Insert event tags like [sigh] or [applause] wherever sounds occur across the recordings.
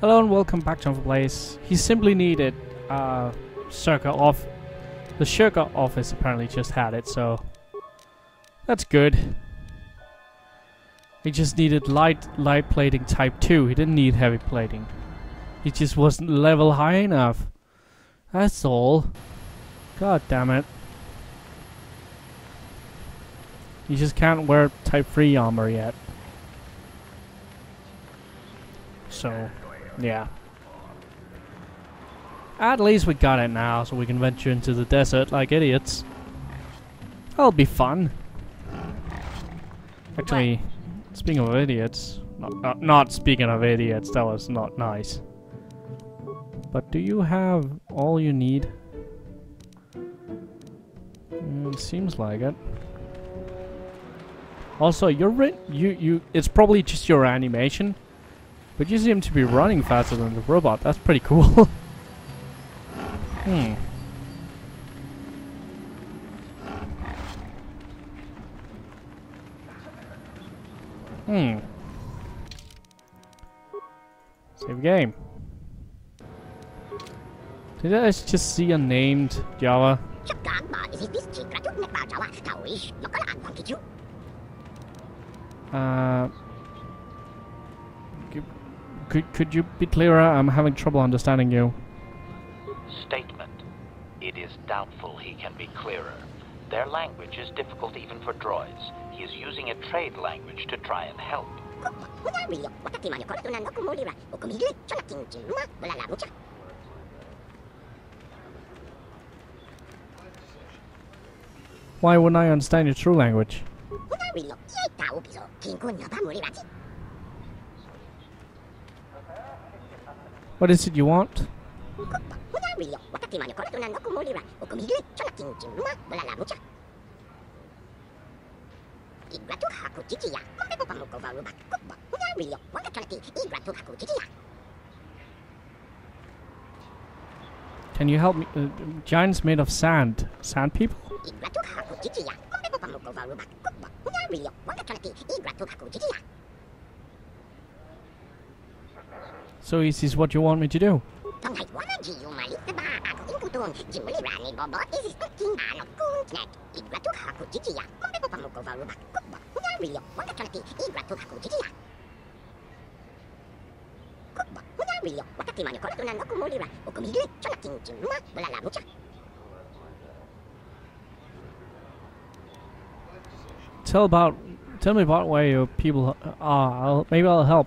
Hello and welcome back to Another Place. He simply needed uh, Czerka off. The Czerka office apparently just had it, so that's good. He just needed light light plating type 2. He didn't need heavy plating. He just wasn't level high enough. That's all. God damn it. You just can't wear type 3 armor yet. So, yeah. At least we got it now, so we can venture into the desert like idiots. That'll be fun. Actually, speaking of idiots, not, not, not speaking of idiots, that was not nice. But do you have all you need? Mm, seems like it. Also, you're ri- you you. It's probably just your animation, but you seem to be running faster than the robot. That's pretty cool. [laughs] hmm. Hmm. Save game. Did I just see a named Jawa? Chắc could could you be clearer? I'm having trouble understanding you. Statement. It is doubtful he can be clearer. Their language is difficult even for droids. He is using a trade language to try and help. Why wouldn't I understand your true kì What is it you want? Can you help me? Uh, giants made of sand. Sand people? So this is what you want me to do? Tông hãy quá gì dù mà lít ba à có in tuôn Chỉ mới ra này bò bò Is it kinh à nó cung Nè Igra tu haku chichi ya Kompe po pamuko vào rubak Có bà Hú ra rìa Wata cho là kinh Igra tu haku chichi ya Có bà Hú ra rìa Wata kì mà nhỏ có là tunan nó cũng mô lì ra Ô cũng hí Cho là kinh chừng mà Bà là làm chắc. Tell about. Tell me about where your people are. I'll, maybe I'll help.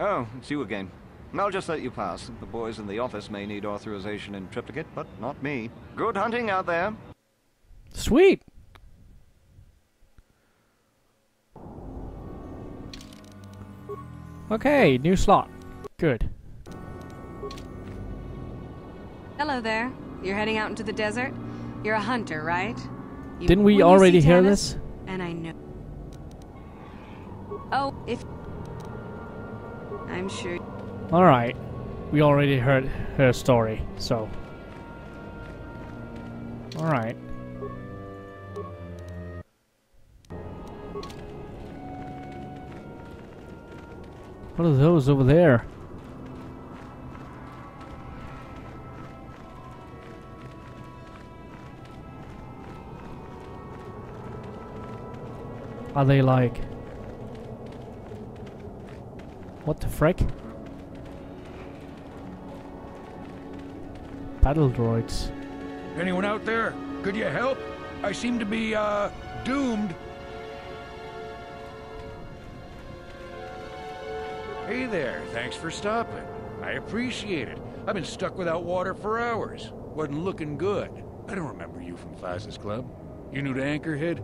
Oh, it's you again. I'll just let you pass. The boys in the office may need authorization in triplicate, but not me. Good hunting out there. Sweet. Okay, new slot. Good. Hello there. You're heading out into the desert? You're a hunter, right? You- Didn't we already hear Tanis- this? And I know. Oh, if. I'm sure. Alright. We already heard her story, so. Alright. What are those over there? Are they like. What the frick? Battle droids. Anyone out there? Could you help? I seem to be, uh, doomed. Hey there, thanks for stopping. I appreciate it. I've been stuck without water for hours. Wasn't looking good. I don't remember you from Faz's Club. You new to Anchorhead?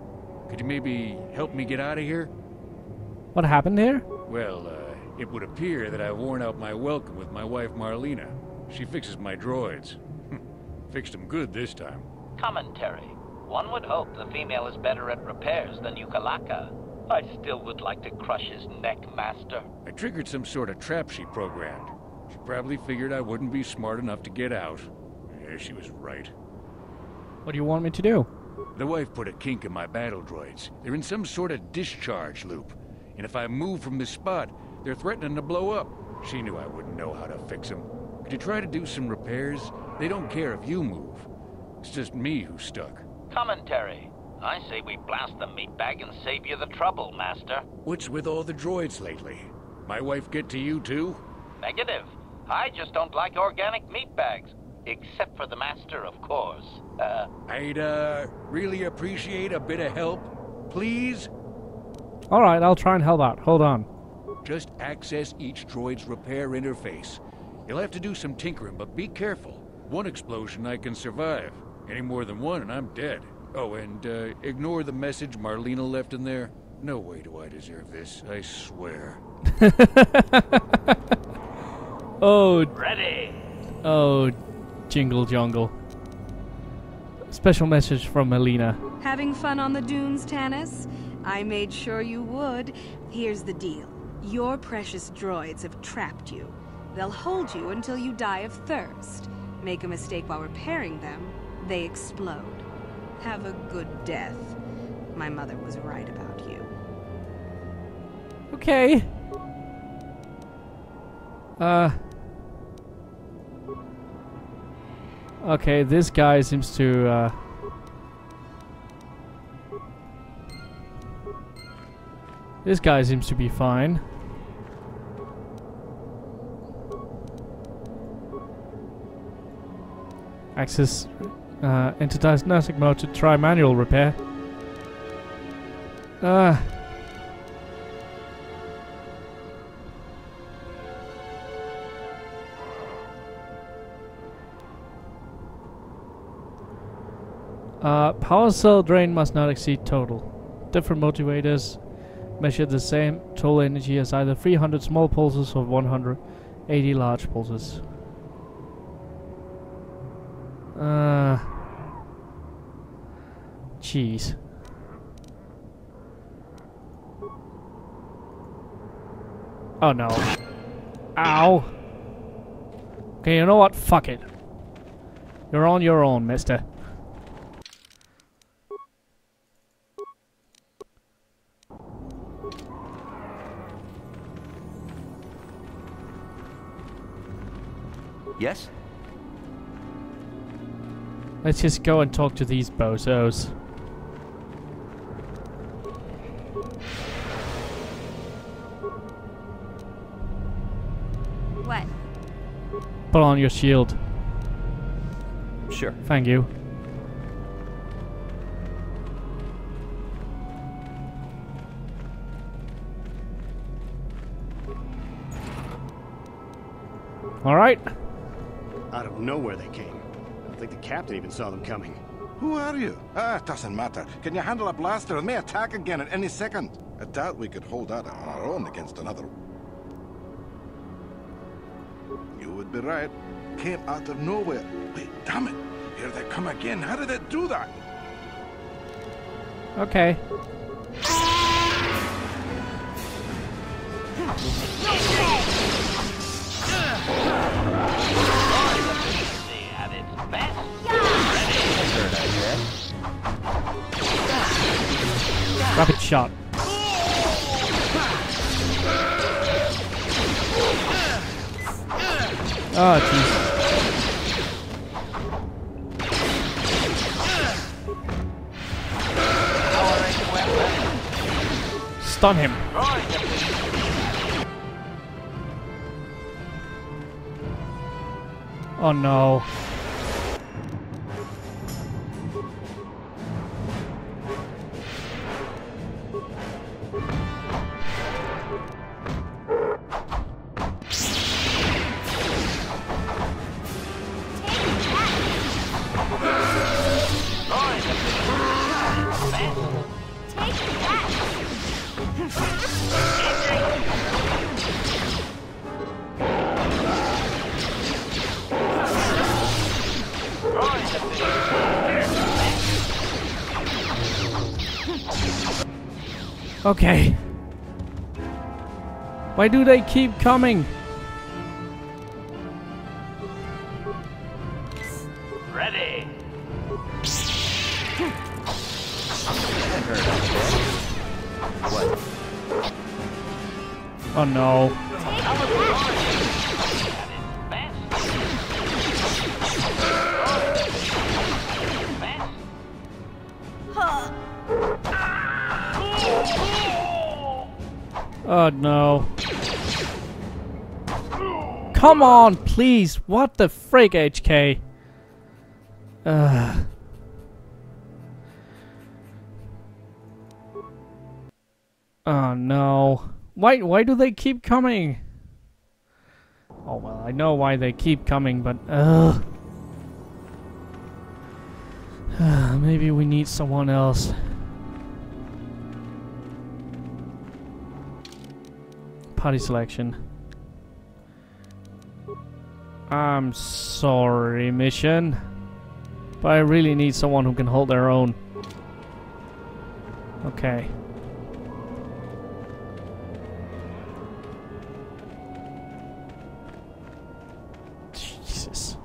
Could you maybe help me get out of here? What happened here? Well, uh, It would appear that I've worn out my welcome with my wife Marlena. She fixes my droids. Hmm. Fixed them good this time. Commentary. One would hope the female is better at repairs than Yuka Laka. I still would like to crush his neck, Master. I triggered some sort of trap she programmed. She probably figured I wouldn't be smart enough to get out. Yeah, she was right. What do you want me to do? The wife put a kink in my battle droids. They're in some sort of discharge loop. And if I move from this spot, they're threatening to blow up. She knew I wouldn't know how to fix them. Could you try to do some repairs? They don't care if you move. It's just me who's stuck. Commentary. I say we blast the meat bag and save you the trouble, Master. What's with all the droids lately? My wife get to you too? Negative. I just don't like organic meat bags. Except for the Master, of course. Uh, I'd, uh, really appreciate a bit of help. Please? Alright, I'll try and help out. Hold on. Just access each droid's repair interface. You'll have to do some tinkering, but be careful. One explosion I can survive. Any more than one and I'm dead. Oh, and uh, ignore the message Marlena left in there. No way do I deserve this, I swear. [laughs] Oh, ready! oh, jingle jungle. Special message from Marlena. Having fun on the dunes, Tanis? I made sure you would. Here's the deal. Your precious droids have trapped you. They'll hold you until you die of thirst. Make a mistake while repairing them, they explode. Have a good death. My mother was right about you. Okay. Uh. Okay, this guy seems to, uh. This guy seems to be fine. Access uh, enter diagnostic mode to try manual repair. Uh, Uh, power cell drain must not exceed total. Different motivators measure the same total energy as either 300 small pulses or 180 large pulses. Uh, jeez. Oh no. Ow. Okay, you know what? Fuck it. You're on your own, mister. Yes? Let's just go and talk to these bozos. What? Put on your shield. Sure. Thank you. Alright. Out of nowhere they came. I don't think the captain even saw them coming. Who are you? Ah, it doesn't matter. Can you handle a blaster? It may attack again at any second. I doubt we could hold out on our own against another. You would be right. Came out of nowhere. Wait, damn it. Here they come again. How did they do that? Okay. Rapid shot. Oh, jeez. Stun him. Oh no. Okay. Why do they keep coming? Ready. Oh no. Oh no. Come on, please. What the frig, HK? Ugh. Oh no. Why why do they keep coming? Oh well, I know why they keep coming, but ugh. [sighs] Maybe we need someone else. Party selection. I'm sorry, Mission. But I really need someone who can hold their own. Okay. Jesus.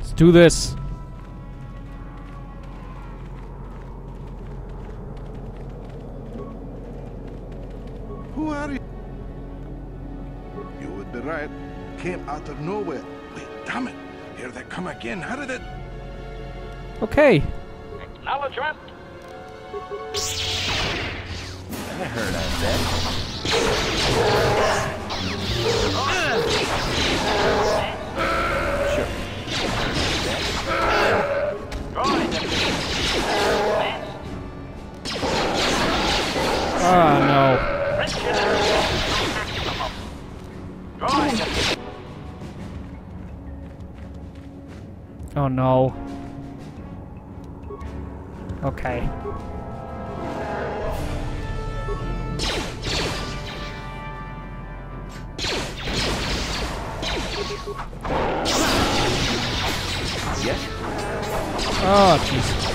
Let's do this. Okay. Acknowledgement. I heard I said. Ah, oh no. Oh no. Okay. Oh, jeez.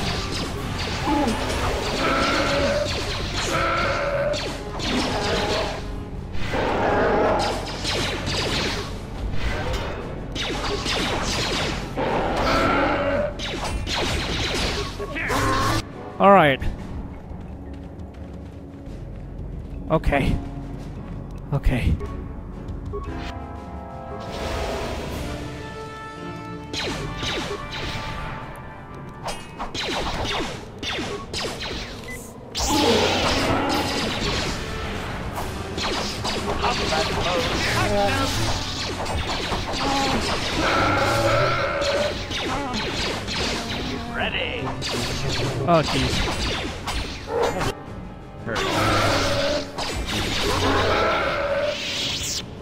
All right. Okay. Okay. Oh, jeez.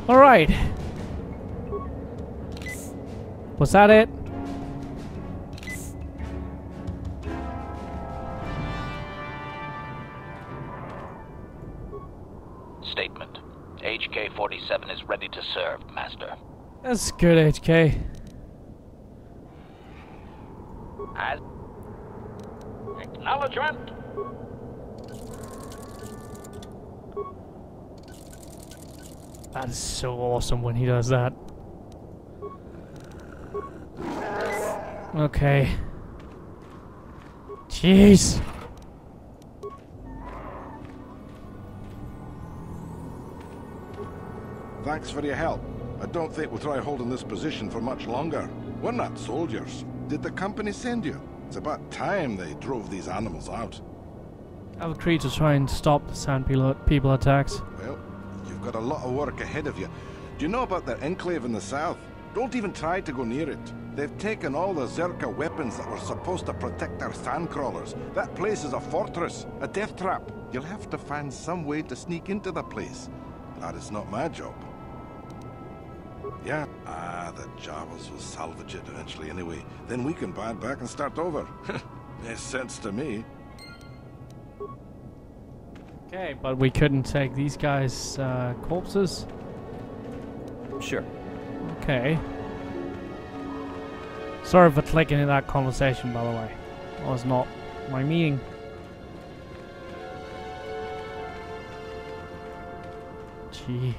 All right. Was that it? Statement. HK-47 is ready to serve, Master. That's good, HK. Acknowledgement. That is so awesome when he does that. Okay. Jeez. Thanks for your help. I don't think we'll try holding this position for much longer. We're not soldiers. Did the company send you? It's about time they drove these animals out. I've agreed to try and stop the Sand People, people attacks. Well, you've got a lot of work ahead of you. Do you know about their enclave in the south? Don't even try to go near it. They've taken all the Czerka weapons that were supposed to protect our sandcrawlers. That place is a fortress, a death trap. You'll have to find some way to sneak into the place. That is not my job. Yeah. Ah, the Jawas will salvage it eventually anyway. Then we can buy it back and start over. [laughs] Makes sense to me. Okay, but we couldn't take these guys' uh, corpses. Sure. Okay. Sorry for clicking in that conversation, by the way. That was not my meaning. Gee.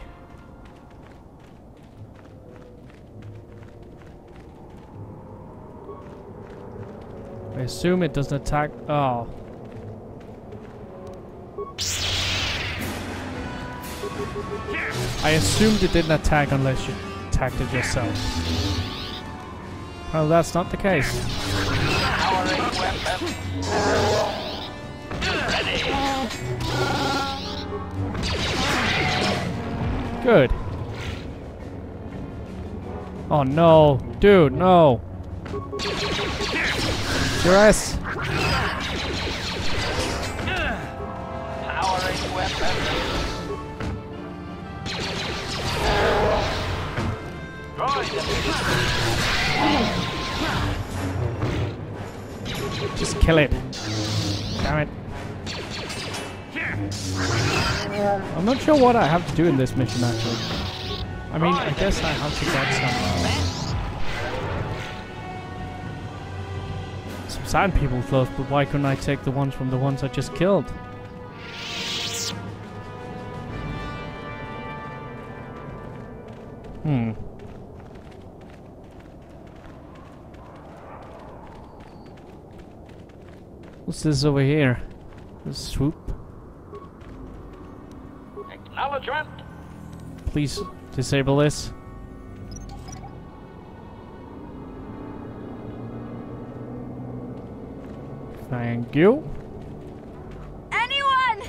I assume it doesn't attack. Oh. I assumed it didn't attack unless you attacked it yourself. Well, that's not the case. Good. Oh no, dude, no. Your ass. Just kill it. Damn it. I'm not sure what I have to do in this mission actually. I mean, I guess I have to get some sand people close, but why couldn't I take the ones from the ones I just killed? Hmm. What's this over here? The swoop? Acknowledgement. Please disable this. Thank you. Anyone!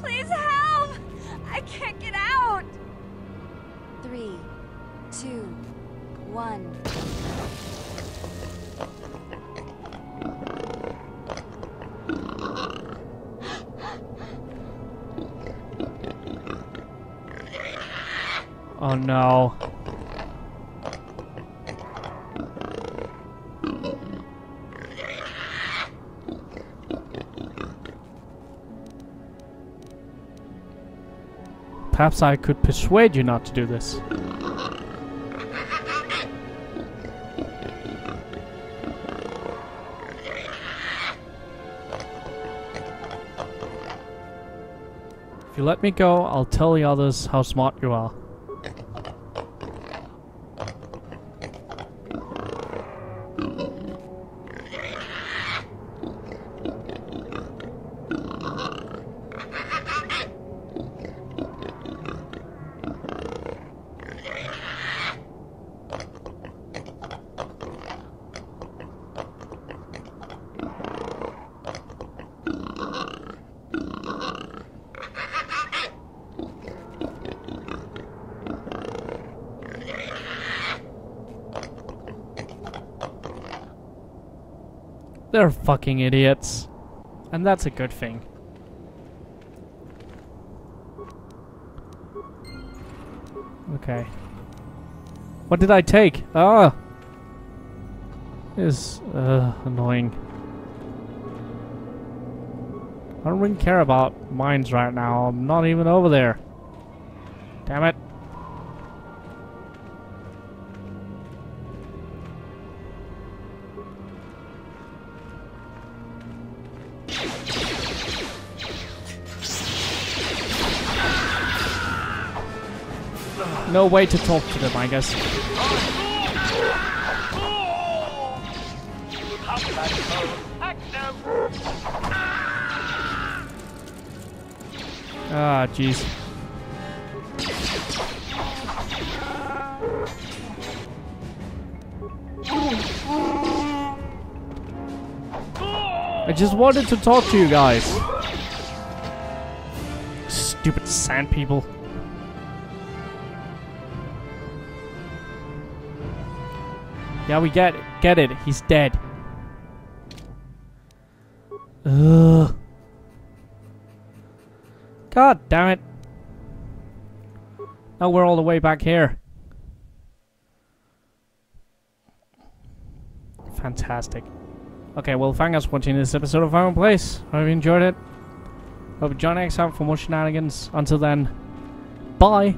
Please help! I can't get out! Three, two, one. Oh no. Perhaps I could persuade you not to do this. If you let me go, I'll tell the others how smart you are. They're fucking idiots. And that's a good thing. Okay. What did I take? Ah! Is uh, annoying. I don't really care about mines right now. I'm not even over there. Damn it. No way to talk to them, I guess. Ah, jeez. I just wanted to talk to you guys. Stupid sand people. Yeah, we get it. Get it. He's dead. Ugh. God damn it. Now we're all the way back here. Fantastic. Okay, well, thank for watching this episode of Final Place. Hope you enjoyed it. Hope you join next time for more shenanigans. Until then, bye.